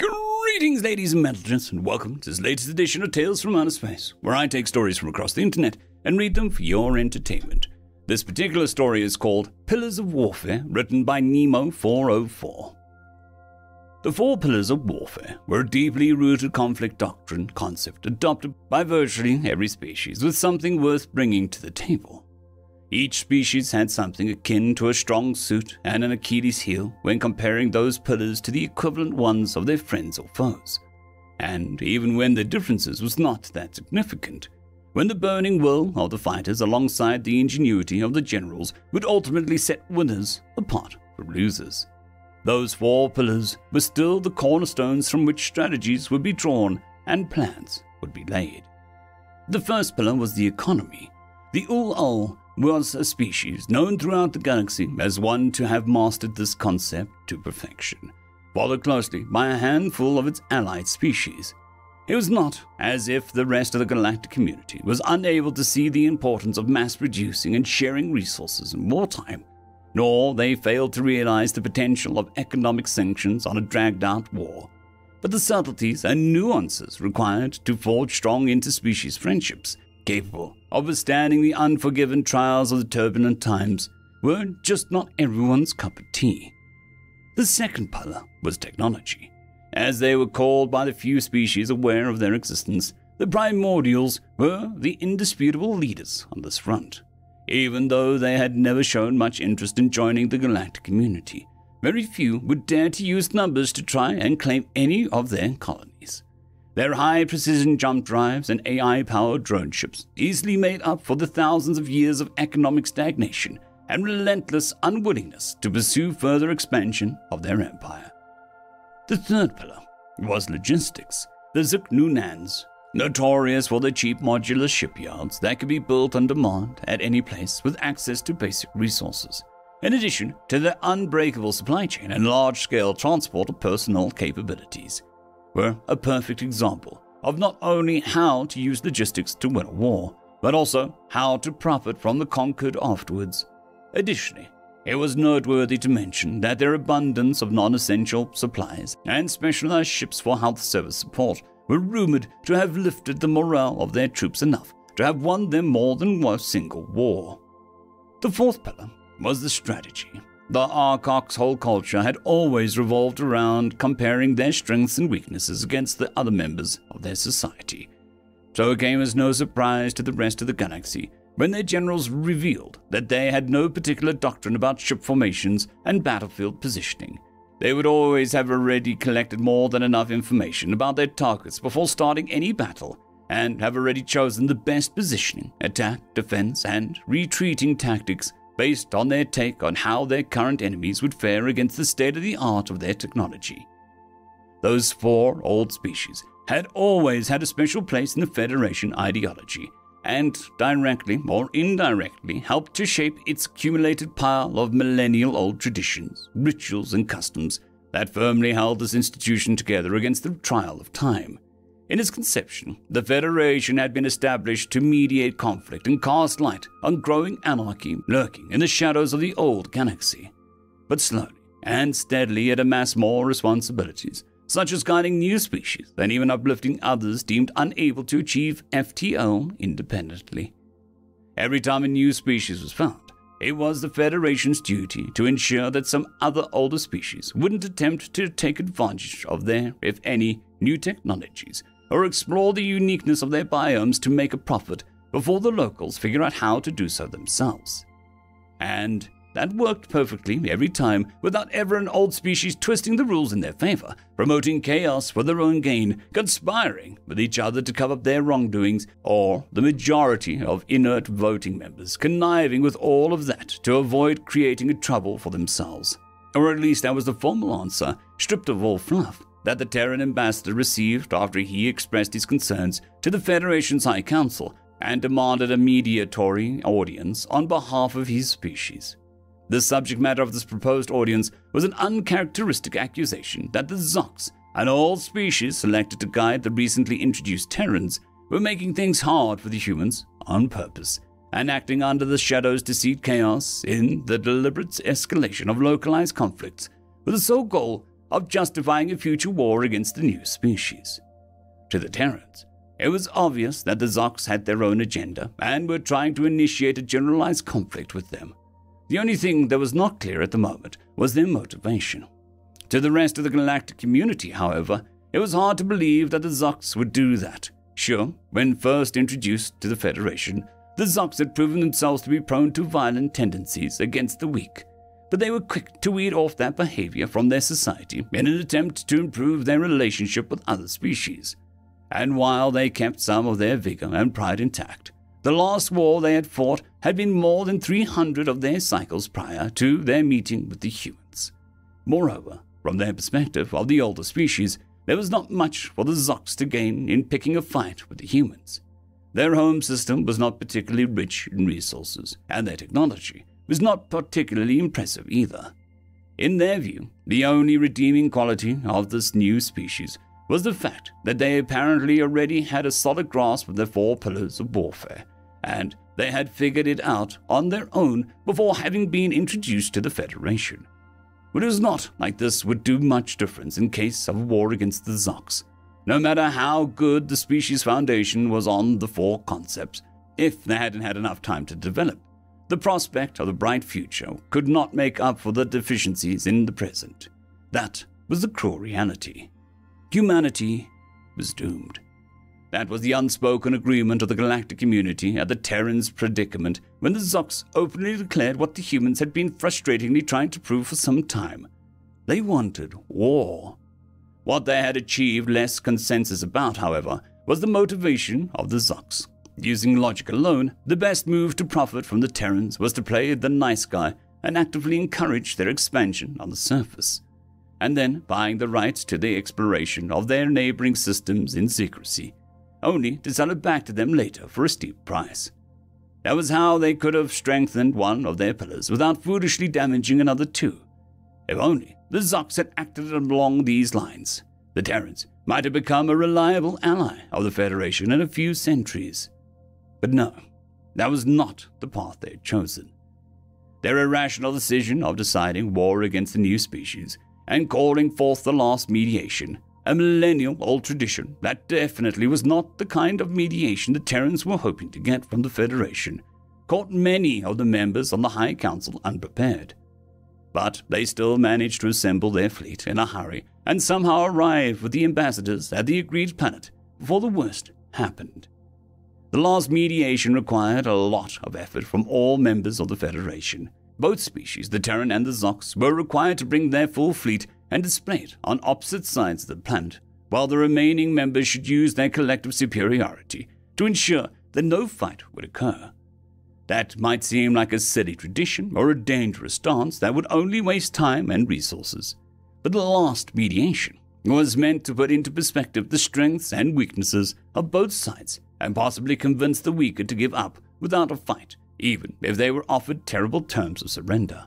Greetings, ladies and gentlemen, and welcome to this latest edition of Tales from Outer Space, where I take stories from across the internet and read them for your entertainment. This particular story is called Pillars of Warfare, written by Nemo404. The four pillars of warfare were a deeply rooted conflict doctrine concept adopted by virtually every species with something worth bringing to the table. Each species had something akin to a strong suit and an Achilles heel when comparing those pillars to the equivalent ones of their friends or foes. And even when the differences was not that significant, when the burning will of the fighters alongside the ingenuity of the generals would ultimately set winners apart from losers. Those four pillars were still the cornerstones from which strategies would be drawn and plans would be laid. The first pillar was the economy. The Ul-Ul was a species known throughout the galaxy as one to have mastered this concept to perfection, followed closely by a handful of its allied species. It was not as if the rest of the galactic community was unable to see the importance of mass producing and sharing resources in wartime, nor they failed to realize the potential of economic sanctions on a dragged out war. But the subtleties and nuances required to forge strong interspecies friendships capable of withstanding the unforgiven trials of the turbulent times, were just not everyone's cup of tea. The second pillar was technology. As they were called by the few species aware of their existence, the primordials were the indisputable leaders on this front. Even though they had never shown much interest in joining the galactic community, very few would dare to use numbers to try and claim any of their colonies. Their high precision jump drives and AI powered drone ships easily made up for the thousands of years of economic stagnation and relentless unwillingness to pursue further expansion of their empire. The third pillar was logistics. The Zuknunans, notorious for their cheap modular shipyards that could be built on demand at any place with access to basic resources, in addition to their unbreakable supply chain and large scale transport of personnel capabilities were a perfect example of not only how to use logistics to win a war, but also how to profit from the conquered afterwards. Additionally, it was noteworthy to mention that their abundance of non essential supplies and specialized ships for health service support were rumored to have lifted the morale of their troops enough to have won them more than one single war. The fourth pillar was the strategy. The Archoc's whole culture had always revolved around comparing their strengths and weaknesses against the other members of their society. So it came as no surprise to the rest of the galaxy when their generals revealed that they had no particular doctrine about ship formations and battlefield positioning. They would always have already collected more than enough information about their targets before starting any battle, and have already chosen the best positioning, attack, defense, and retreating tactics based on their take on how their current enemies would fare against the state of the art of their technology. Those four old species had always had a special place in the Federation ideology, and directly or indirectly helped to shape its accumulated pile of millennial old traditions, rituals, and customs that firmly held this institution together against the trial of time. In its conception, the Federation had been established to mediate conflict and cast light on growing anarchy lurking in the shadows of the old galaxy. But slowly and steadily it amassed more responsibilities, such as guiding new species and even uplifting others deemed unable to achieve FTL independently. Every time a new species was found, it was the Federation's duty to ensure that some other older species wouldn't attempt to take advantage of their, if any, new technologies or explore the uniqueness of their biomes to make a profit before the locals figure out how to do so themselves. And that worked perfectly every time without ever an old species twisting the rules in their favor, promoting chaos for their own gain, conspiring with each other to cover up their wrongdoings, or the majority of inert voting members conniving with all of that to avoid creating a trouble for themselves. Or at least that was the formal answer, stripped of all fluff that the Terran ambassador received after he expressed his concerns to the Federation's High Council and demanded a mediatory audience on behalf of his species. The subject matter of this proposed audience was an uncharacteristic accusation that the Zox and all species selected to guide the recently introduced Terrans were making things hard for the humans on purpose and acting under the shadows to seed chaos in the deliberate escalation of localized conflicts with the sole goal of justifying a future war against the new species. To the Terrans, it was obvious that the Zox had their own agenda and were trying to initiate a generalized conflict with them. The only thing that was not clear at the moment was their motivation. To the rest of the galactic community, however, it was hard to believe that the Zox would do that. Sure, when first introduced to the Federation, the Zox had proven themselves to be prone to violent tendencies against the weak, but they were quick to weed off that behavior from their society in an attempt to improve their relationship with other species. And while they kept some of their vigor and pride intact, the last war they had fought had been more than 300 of their cycles prior to their meeting with the humans. Moreover, from their perspective of the older species, there was not much for the Zox to gain in picking a fight with the humans. Their home system was not particularly rich in resources, and their technology was not particularly impressive either. In their view, the only redeeming quality of this new species was the fact that they apparently already had a solid grasp of the four pillars of warfare, and they had figured it out on their own before having been introduced to the Federation. But it was not like this would do much difference in case of a war against the Zox, no matter how good the species foundation was on the four concepts, if they hadn't had enough time to develop. The prospect of a bright future could not make up for the deficiencies in the present. That was the cruel reality. Humanity was doomed. That was the unspoken agreement of the galactic community at the Terran's predicament when the Zox openly declared what the humans had been frustratingly trying to prove for some time. They wanted war. What they had achieved less consensus about, however, was the motivation of the Zox. Using logic alone, the best move to profit from the Terrans was to play the nice guy and actively encourage their expansion on the surface, and then buying the rights to the exploration of their neighboring systems in secrecy only to sell it back to them later for a steep price. That was how they could have strengthened one of their pillars without foolishly damaging another two. If only the Zox had acted along these lines, the Terrans might have become a reliable ally of the Federation in a few centuries. But no, that was not the path they had chosen. Their irrational decision of deciding war against the new species and calling forth the last mediation a millennial old tradition that definitely was not the kind of mediation the Terrans were hoping to get from the Federation, caught many of the members on the High Council unprepared. But they still managed to assemble their fleet in a hurry and somehow arrive with the ambassadors at the agreed planet before the worst happened. The last mediation required a lot of effort from all members of the Federation. Both species, the Terran and the Zox, were required to bring their full fleet and display it on opposite sides of the planet, while the remaining members should use their collective superiority to ensure that no fight would occur. That might seem like a silly tradition or a dangerous dance that would only waste time and resources. But the last mediation was meant to put into perspective the strengths and weaknesses of both sides and possibly convince the weaker to give up without a fight, even if they were offered terrible terms of surrender.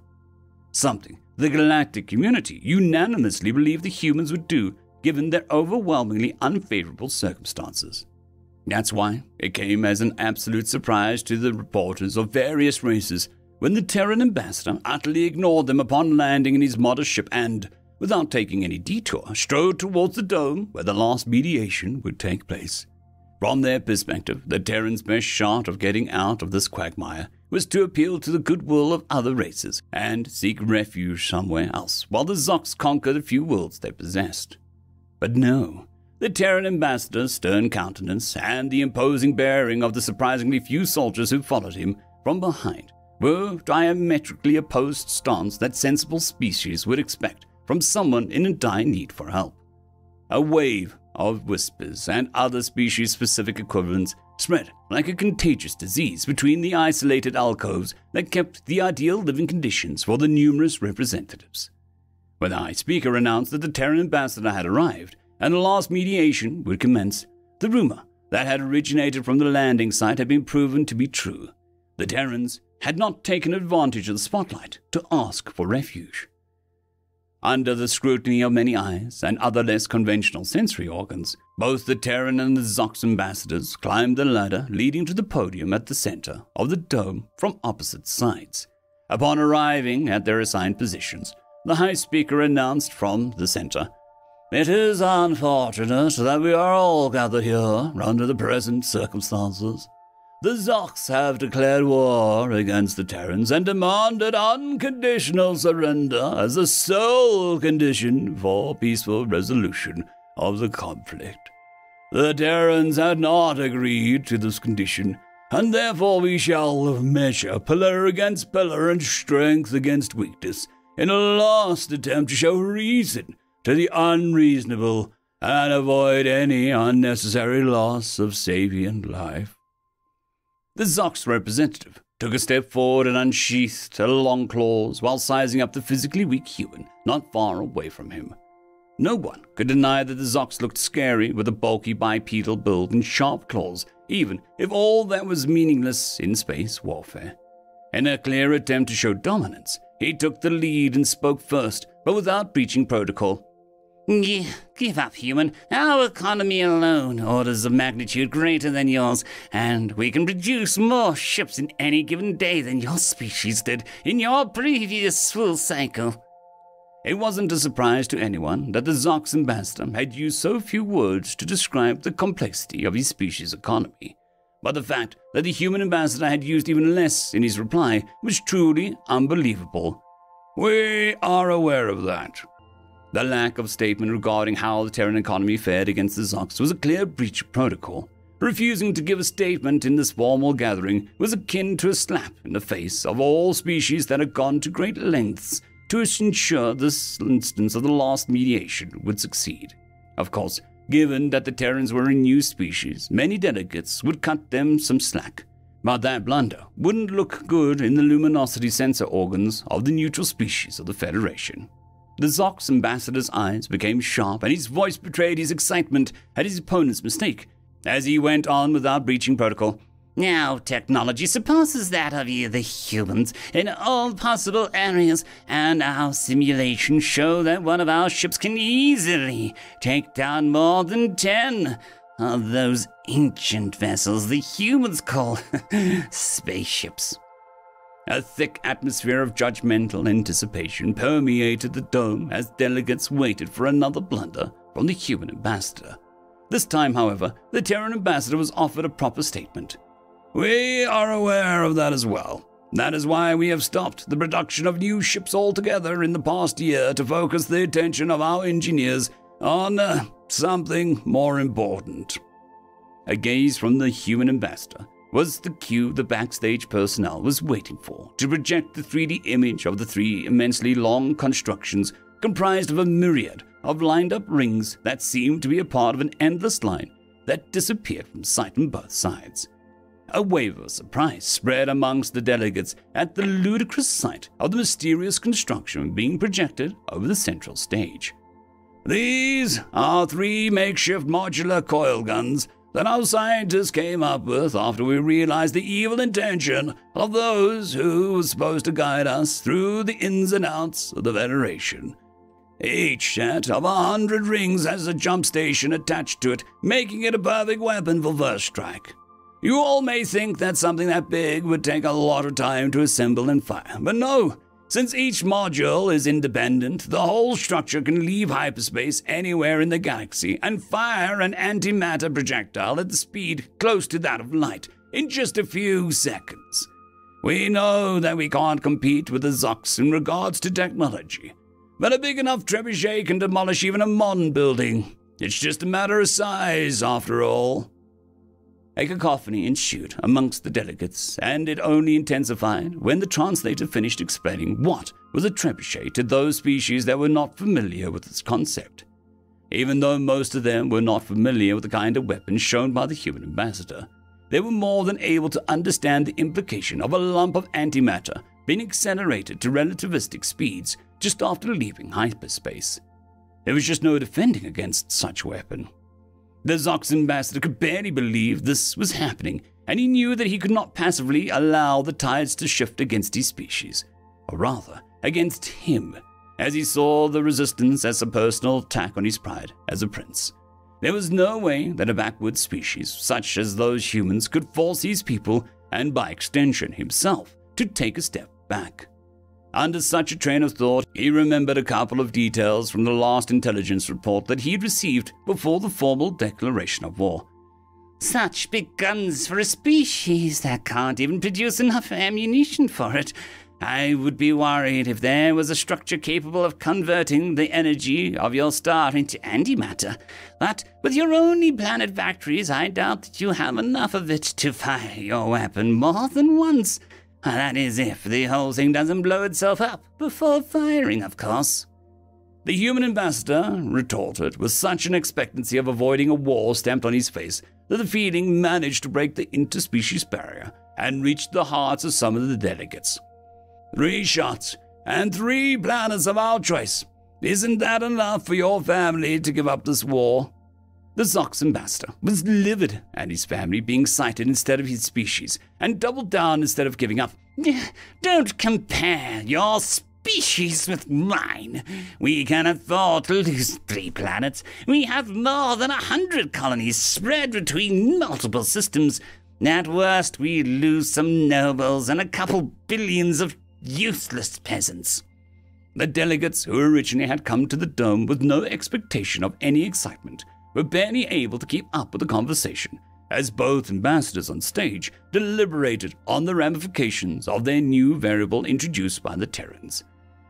Something the galactic community unanimously believed the humans would do given their overwhelmingly unfavorable circumstances. That's why it came as an absolute surprise to the reporters of various races when the Terran ambassador utterly ignored them upon landing in his modest ship and, without taking any detour, strode towards the dome where the last mediation would take place. From their perspective, the Terran's best shot of getting out of this quagmire was to appeal to the goodwill of other races and seek refuge somewhere else, while the Zox conquered the few worlds they possessed. But no, the Terran ambassador's stern countenance and the imposing bearing of the surprisingly few soldiers who followed him from behind were diametrically opposed stance that sensible species would expect from someone in a dire need for help. A wave of whispers and other species specific equivalents spread like a contagious disease between the isolated alcoves that kept the ideal living conditions for the numerous representatives. When the High Speaker announced that the Terran ambassador had arrived and the last mediation would commence, the rumor that had originated from the landing site had been proven to be true. The Terrans had not taken advantage of the spotlight to ask for refuge. Under the scrutiny of many eyes and other less conventional sensory organs, both the Terran and the Zox ambassadors climbed the ladder leading to the podium at the center of the dome from opposite sides. Upon arriving at their assigned positions, the High Speaker announced from the center. It is unfortunate that we are all gathered here under the present circumstances. The Zox have declared war against the Terrans and demanded unconditional surrender as the sole condition for peaceful resolution of the conflict. The Terrans had not agreed to this condition, and therefore we shall measure pillar against pillar and strength against weakness in a last attempt to show reason to the unreasonable and avoid any unnecessary loss of sapient life. The Zox representative took a step forward and unsheathed a long claws while sizing up the physically weak human not far away from him. No one could deny that the Zox looked scary with a bulky bipedal build and sharp claws, even if all that was meaningless in space warfare. In a clear attempt to show dominance, he took the lead and spoke first, but without breaching protocol. Give up, human. Our economy alone, orders of magnitude greater than yours, and we can produce more ships in any given day than your species did in your previous full cycle. It wasn't a surprise to anyone that the Zox ambassador had used so few words to describe the complexity of his species' economy. But the fact that the human ambassador had used even less in his reply was truly unbelievable. We are aware of that. The lack of statement regarding how the Terran economy fared against the Zox was a clear breach of protocol. Refusing to give a statement in this formal gathering was akin to a slap in the face of all species that had gone to great lengths to ensure this instance of the last mediation would succeed. Of course, given that the Terrans were a new species, many delegates would cut them some slack. But that blunder wouldn't look good in the luminosity sensor organs of the neutral species of the Federation. The Zox ambassador's eyes became sharp, and his voice betrayed his excitement at his opponent's mistake, as he went on without breaching protocol. Now, technology surpasses that of you, the humans, in all possible areas, and our simulations show that one of our ships can easily take down more than ten of those ancient vessels the humans call spaceships. A thick atmosphere of judgmental anticipation permeated the dome as delegates waited for another blunder from the human ambassador. This time, however, the Terran ambassador was offered a proper statement. We are aware of that as well. That is why we have stopped the production of new ships altogether in the past year to focus the attention of our engineers on uh, something more important. A gaze from the human ambassador was the cue the backstage personnel was waiting for to project the 3D image of the three immensely long constructions comprised of a myriad of lined up rings that seemed to be a part of an endless line that disappeared from sight on both sides. A wave of surprise spread amongst the delegates at the ludicrous sight of the mysterious construction being projected over the central stage. These are three makeshift modular coil guns that our scientists came up with after we realized the evil intention of those who were supposed to guide us through the ins and outs of the Federation. Each set of a hundred rings has a jump station attached to it, making it a perfect weapon for first strike. You all may think that something that big would take a lot of time to assemble and fire, but no. Since each module is independent, the whole structure can leave hyperspace anywhere in the galaxy and fire an antimatter projectile at the speed close to that of light in just a few seconds. We know that we can't compete with the Zox in regards to technology, but a big enough trebuchet can demolish even a modern building. It's just a matter of size, after all. A cacophony ensued amongst the delegates, and it only intensified when the translator finished explaining what was a trebuchet to those species that were not familiar with its concept. Even though most of them were not familiar with the kind of weapons shown by the human ambassador, they were more than able to understand the implication of a lump of antimatter being accelerated to relativistic speeds just after leaving hyperspace. There was just no defending against such weapon. The Zox ambassador could barely believe this was happening, and he knew that he could not passively allow the tides to shift against his species, or rather, against him, as he saw the resistance as a personal attack on his pride as a prince. There was no way that a backward species, such as those humans, could force his people, and by extension himself, to take a step back. Under such a train of thought, he remembered a couple of details from the last intelligence report that he'd received before the formal declaration of war. Such big guns for a species that can't even produce enough ammunition for it. I would be worried if there was a structure capable of converting the energy of your star into antimatter. But with your only planet factories, I doubt that you have enough of it to fire your weapon more than once. Ah, that is, if the whole thing doesn't blow itself up before firing, of course. The human ambassador retorted with such an expectancy of avoiding a war stamped on his face that the feeling managed to break the interspecies barrier and reached the hearts of some of the delegates. Three shots and three planets of our choice. Isn't that enough for your family to give up this war? The Zox ambassador was livid at his family being cited instead of his species and doubled down instead of giving up. Don't compare your species with mine. We can afford to lose three planets. We have more than a hundred colonies spread between multiple systems. At worst, we lose some nobles and a couple billions of useless peasants. The delegates who originally had come to the dome with no expectation of any excitement were barely able to keep up with the conversation as both ambassadors on stage deliberated on the ramifications of their new variable introduced by the Terrans.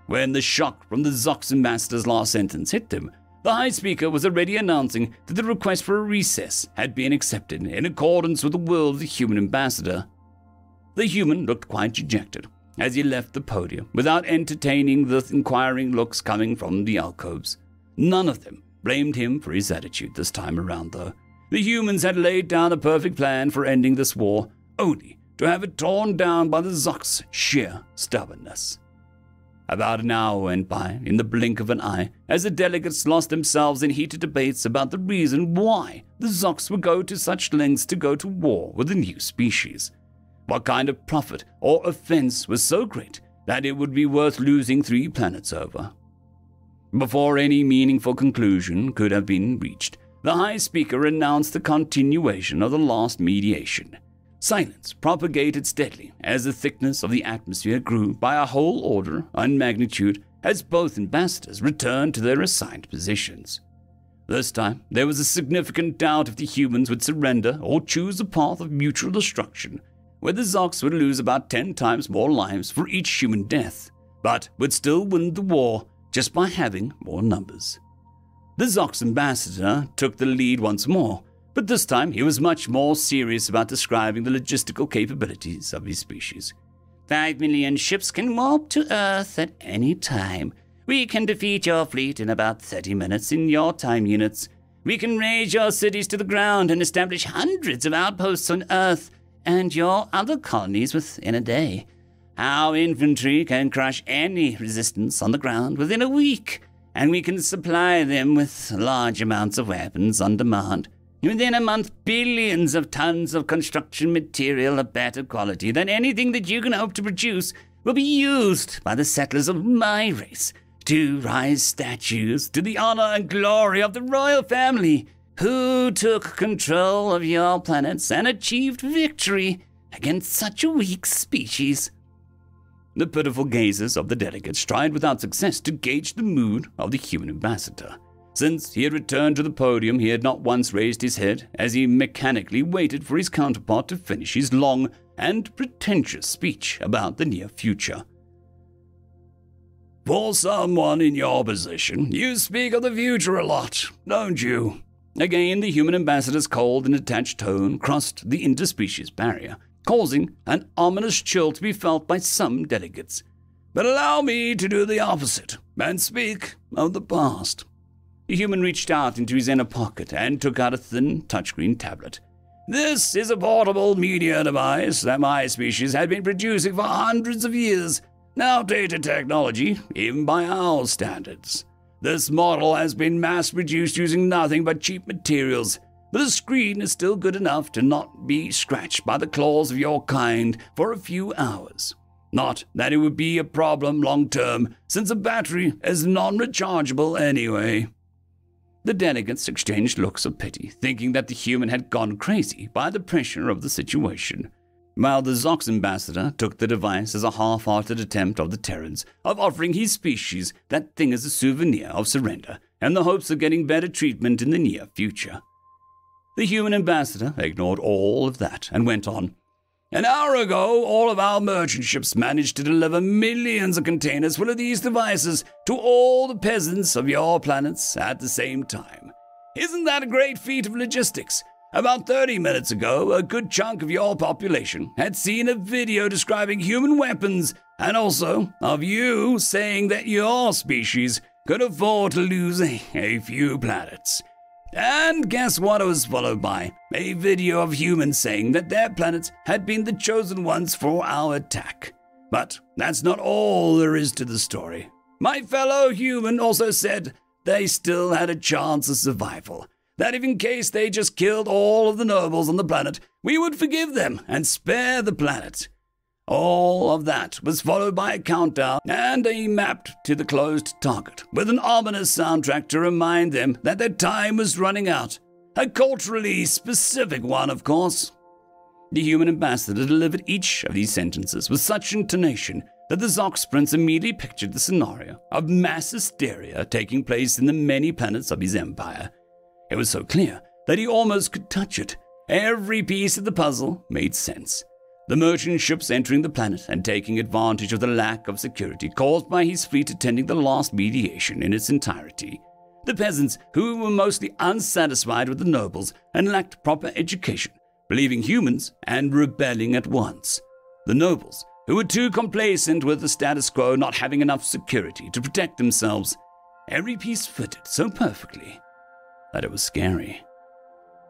When the shock from the Zox ambassador's last sentence hit them, the High Speaker was already announcing that the request for a recess had been accepted in accordance with the will of the human ambassador. The human looked quite dejected as he left the podium without entertaining the inquiring looks coming from the alcoves. None of them blamed him for his attitude this time around, though. The humans had laid down a perfect plan for ending this war, only to have it torn down by the Zox' sheer stubbornness. About an hour went by in the blink of an eye as the delegates lost themselves in heated debates about the reason why the Zox would go to such lengths to go to war with a new species. What kind of profit or offense was so great that it would be worth losing three planets over? Before any meaningful conclusion could have been reached, the High Speaker announced the continuation of the last mediation. Silence propagated steadily as the thickness of the atmosphere grew by a whole order and magnitude as both ambassadors returned to their assigned positions. This time, there was a significant doubt if the humans would surrender or choose a path of mutual destruction where the Zox would lose about 10 times more lives for each human death, but would still win the war just by having more numbers. The Zox ambassador took the lead once more, but this time he was much more serious about describing the logistical capabilities of his species. Five million ships can warp to Earth at any time. We can defeat your fleet in about 30 minutes in your time units. We can raze your cities to the ground and establish hundreds of outposts on Earth and your other colonies within a day. Our infantry can crush any resistance on the ground within a week, and we can supply them with large amounts of weapons on demand. Within a month, billions of tons of construction material of better quality than anything that you can hope to produce will be used by the settlers of my race to rise statues to the honor and glory of the royal family who took control of your planets and achieved victory against such a weak species. The pitiful gazes of the delegates tried without success to gauge the mood of the human ambassador. Since he had returned to the podium, he had not once raised his head as he mechanically waited for his counterpart to finish his long and pretentious speech about the near future. For someone in your position, you speak of the future a lot, don't you? Again, the human ambassador's cold and detached tone crossed the interspecies barrier, causing an ominous chill to be felt by some delegates. But allow me to do the opposite and speak of the past. The human reached out into his inner pocket and took out a thin touchscreen tablet. This is a portable media device that my species had been producing for hundreds of years, outdated technology, even by our standards. This model has been mass produced using nothing but cheap materials, but the screen is still good enough to not be scratched by the claws of your kind for a few hours. Not that it would be a problem long term, since the battery is non rechargeable anyway. The delegates exchanged looks of pity, thinking that the human had gone crazy by the pressure of the situation. while the Zox ambassador took the device as a half hearted attempt of the Terrans of offering his species that thing as a souvenir of surrender and the hopes of getting better treatment in the near future. The human ambassador ignored all of that and went on. An hour ago, all of our merchant ships managed to deliver millions of containers full of these devices to all the peasants of your planets at the same time. Isn't that a great feat of logistics? About 30 minutes ago, a good chunk of your population had seen a video describing human weapons and also of you saying that your species could afford to lose a, a few planets. And guess what it was followed by? A video of humans saying that their planets had been the chosen ones for our attack. But that's not all there is to the story. My fellow human also said they still had a chance of survival that if in case they just killed all of the nobles on the planet, we would forgive them and spare the planet. All of that was followed by a countdown and a map to the closed target, with an ominous soundtrack to remind them that their time was running out. A culturally specific one, of course. The human ambassador delivered each of these sentences with such intonation that the Zox prince immediately pictured the scenario of mass hysteria taking place in the many planets of his empire. It was so clear that he almost could touch it. Every piece of the puzzle made sense. The merchant ships entering the planet and taking advantage of the lack of security caused by his fleet attending the last mediation in its entirety. The peasants, who were mostly unsatisfied with the nobles and lacked proper education, believing humans and rebelling at once. The nobles, who were too complacent with the status quo not having enough security to protect themselves. Every piece fitted so perfectly that it was scary.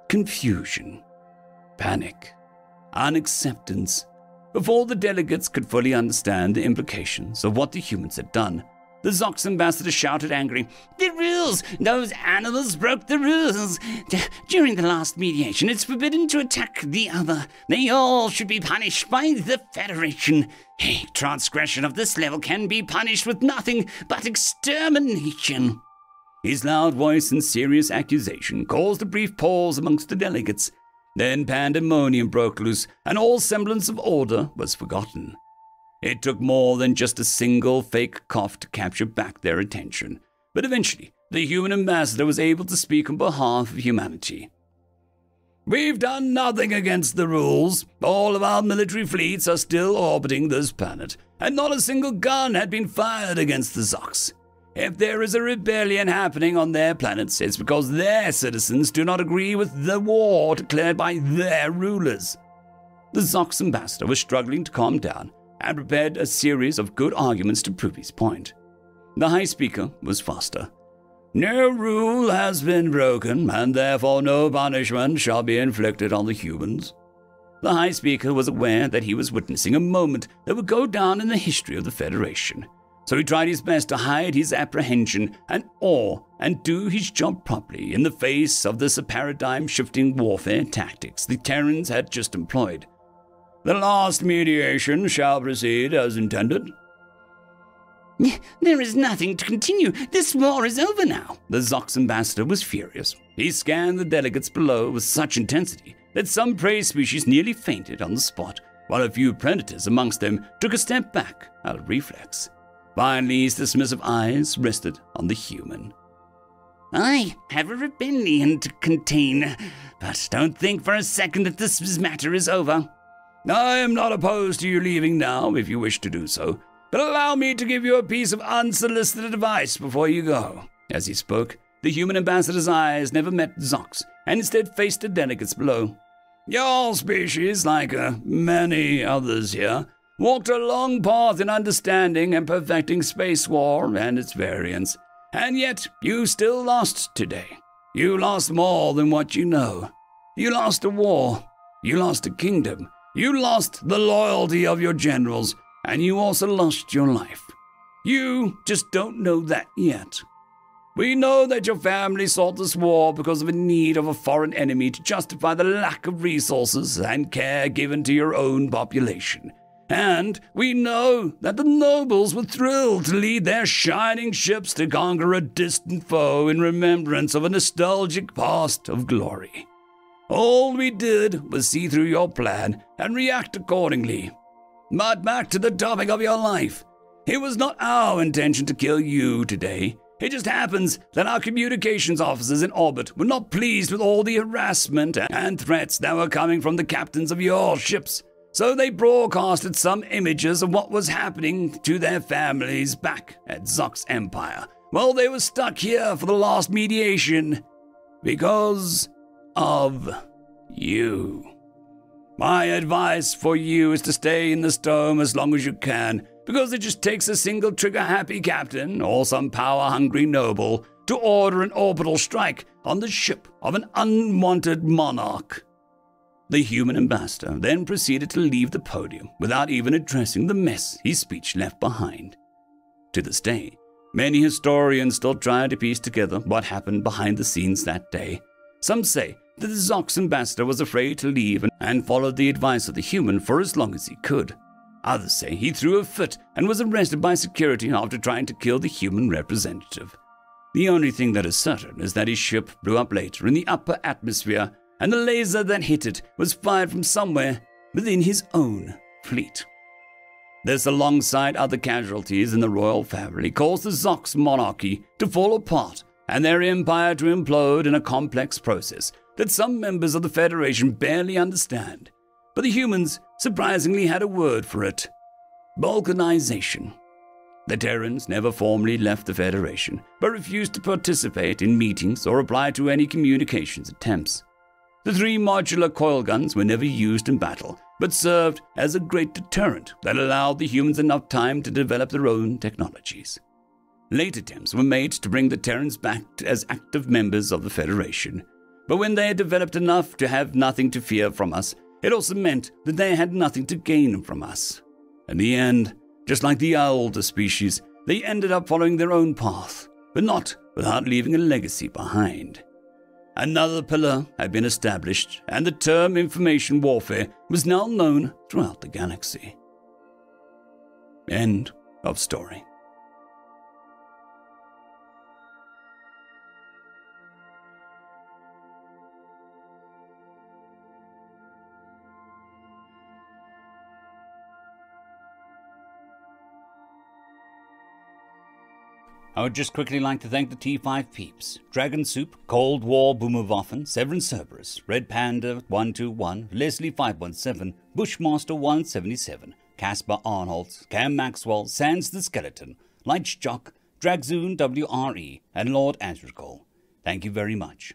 Confusion, panic, unacceptance. Before the delegates could fully understand the implications of what the humans had done, the Zox ambassador shouted angrily, The rules! Those animals broke the rules! During the last mediation, it's forbidden to attack the other. They all should be punished by the Federation. A transgression of this level can be punished with nothing but extermination. His loud voice and serious accusation caused a brief pause amongst the delegates. Then pandemonium broke loose, and all semblance of order was forgotten. It took more than just a single fake cough to capture back their attention, but eventually the human ambassador was able to speak on behalf of humanity. We've done nothing against the rules. All of our military fleets are still orbiting this planet, and not a single gun had been fired against the Zox. If there is a rebellion happening on their planets, it's because their citizens do not agree with the war declared by their rulers. The Zox ambassador was struggling to calm down and prepared a series of good arguments to prove his point. The High Speaker was faster. No rule has been broken, and therefore no punishment shall be inflicted on the humans. The High Speaker was aware that he was witnessing a moment that would go down in the history of the Federation so he tried his best to hide his apprehension and awe and do his job properly in the face of this paradigm shifting warfare tactics the Terrans had just employed. The last mediation shall proceed as intended. There is nothing to continue. This war is over now. The Zox ambassador was furious. He scanned the delegates below with such intensity that some prey species nearly fainted on the spot, while a few predators amongst them took a step back out of reflex. His dismissive eyes rested on the human. I have a rebellion to contain, but don't think for a second that this matter is over. I am not opposed to you leaving now if you wish to do so, but allow me to give you a piece of unsolicited advice before you go. As he spoke, the human ambassador's eyes never met Zox, and instead faced the delegates below. Your species, like uh, many others here, walked a long path in understanding and perfecting space war and its variants. And yet, you still lost today. You lost more than what you know. You lost a war. You lost a kingdom. You lost the loyalty of your generals. And you also lost your life. You just don't know that yet. We know that your family sought this war because of a need of a foreign enemy to justify the lack of resources and care given to your own population. And we know that the nobles were thrilled to lead their shining ships to conquer a distant foe in remembrance of a nostalgic past of glory. All we did was see through your plan and react accordingly. But back to the topic of your life. It was not our intention to kill you today. It just happens that our communications officers in orbit were not pleased with all the harassment and threats that were coming from the captains of your ships. So they broadcasted some images of what was happening to their families back at Zox Empire. Well, they were stuck here for the last mediation because of you. My advice for you is to stay in the storm as long as you can, because it just takes a single trigger happy captain or some power hungry noble to order an orbital strike on the ship of an unwanted monarch. The human ambassador then proceeded to leave the podium without even addressing the mess his speech left behind. To this day, many historians still try to piece together what happened behind the scenes that day. Some say that the Zox ambassador was afraid to leave and followed the advice of the human for as long as he could. Others say he threw a fit and was arrested by security after trying to kill the human representative. The only thing that is certain is that his ship blew up later in the upper atmosphere, and the laser that hit it was fired from somewhere within his own fleet. This, alongside other casualties in the royal family, caused the Zox monarchy to fall apart and their empire to implode in a complex process that some members of the Federation barely understand. But the humans surprisingly had a word for it balkanization. The Terrans never formally left the Federation, but refused to participate in meetings or reply to any communications attempts. The three modular coil guns were never used in battle, but served as a great deterrent that allowed the humans enough time to develop their own technologies. Late attempts were made to bring the Terrans back as active members of the Federation, but when they had developed enough to have nothing to fear from us, it also meant that they had nothing to gain from us. In the end, just like the older species, they ended up following their own path, but not without leaving a legacy behind. Another pillar had been established, and the term information warfare was now known throughout the galaxy. End of story. I would just quickly like to thank the T5 peeps Dragon Soup, Cold War Boomerwaffen, Severin Cerberus, Red Panda 121, Leslie 517, Bushmaster 177, Caspar Arnold, Cam Maxwell, Sans the Skeleton, Lightjock, Dragzoon WRE, and Lord Azrakal. Thank you very much.